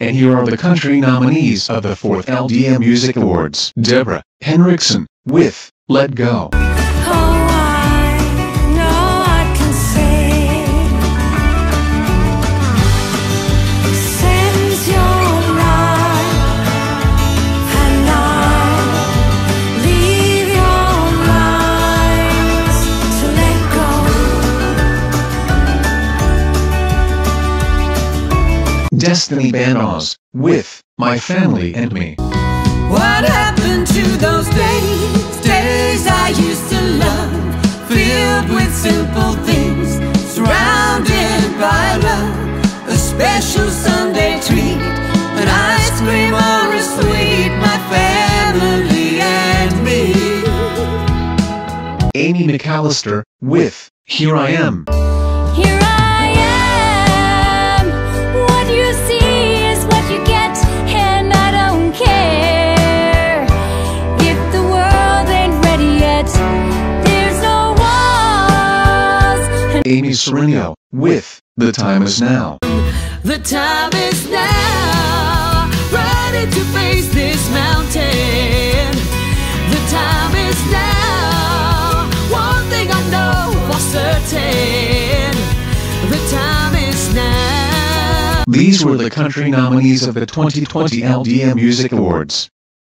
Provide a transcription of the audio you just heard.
And here are the country nominees of the 4th LDM Music Awards. Deborah Henriksson with Let Go. Destiny Band Oz, with My Family and Me. What happened to those days? Days I used to love, filled with simple things, surrounded by love. A special Sunday treat, an ice cream or a sweet, my family and me. Amy McAllister, with Here I Am. Here I Amy Sorinio, with The Time Is Now. The time is now, ready to face this mountain. The time is now, one thing I know for certain. The time is now. These were the country nominees of the 2020 LDM Music Awards.